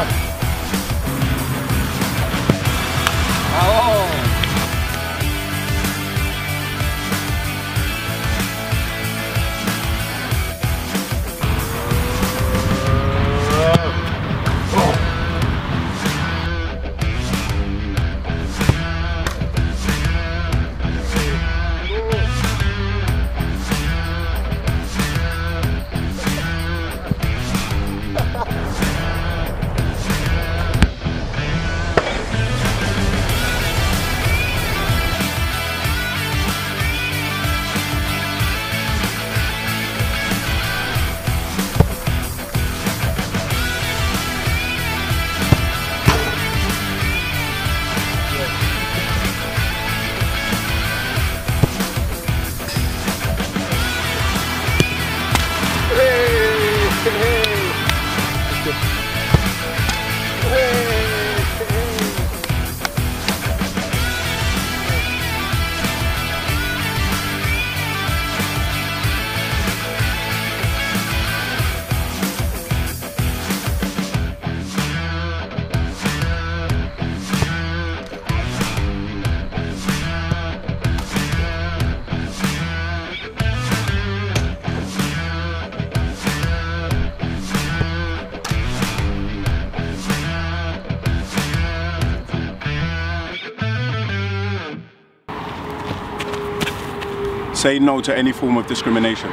Howard. Say no to any form of discrimination.